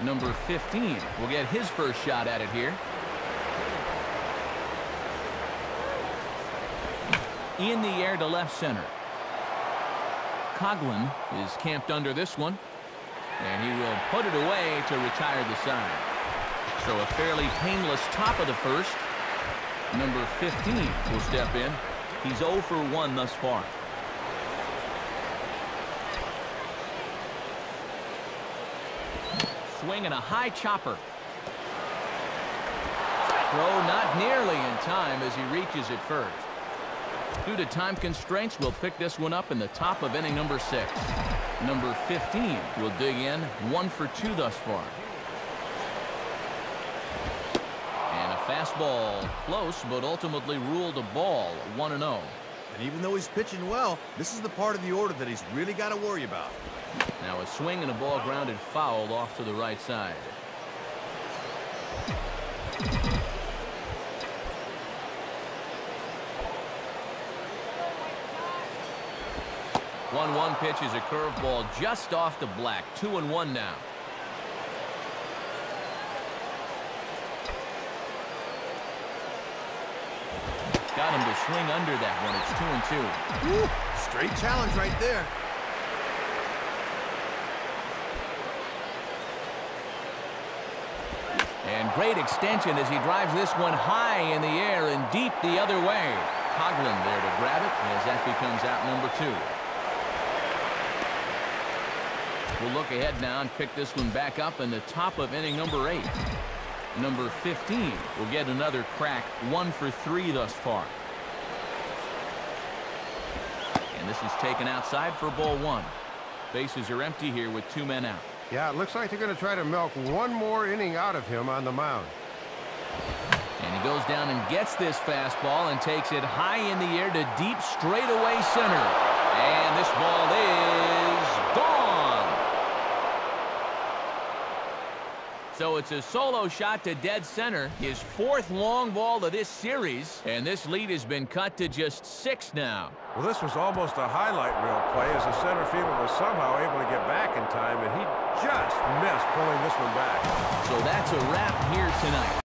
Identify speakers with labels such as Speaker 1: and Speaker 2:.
Speaker 1: Number 15 will get his first shot at it here. In the air to left center. Coghlan is camped under this one. And he will put it away to retire the side. So a fairly painless top of the first. Number 15 will step in. He's 0 for 1 thus far. Swinging a high chopper. Throw not nearly in time as he reaches it first. Due to time constraints, we'll pick this one up in the top of inning number six. Number 15 will dig in, one for two thus far. And a fastball close, but ultimately ruled a ball, 1-0.
Speaker 2: And even though he's pitching well, this is the part of the order that he's really got to worry about.
Speaker 1: Now a swing and a ball grounded foul off to the right side. 1-1 pitch is a curveball just off the black. 2 and 1 now. Got him to swing under that one. It's 2 and 2.
Speaker 2: Woo, straight challenge right there.
Speaker 1: And great extension as he drives this one high in the air and deep the other way. Coghlan there to grab it as that becomes out number two. We'll look ahead now and pick this one back up in the top of inning number eight. Number 15 will get another crack, one for three thus far. And this is taken outside for ball one. Bases are empty here with two men out.
Speaker 3: Yeah, it looks like they're going to try to milk one more inning out of him on the mound.
Speaker 1: And he goes down and gets this fastball and takes it high in the air to deep straightaway center. And this ball is So it's a solo shot to dead center, his fourth long ball of this series, and this lead has been cut to just six now.
Speaker 3: Well, this was almost a highlight reel play as the center fielder was somehow able to get back in time, and he just missed pulling this one back.
Speaker 1: So that's a wrap here tonight.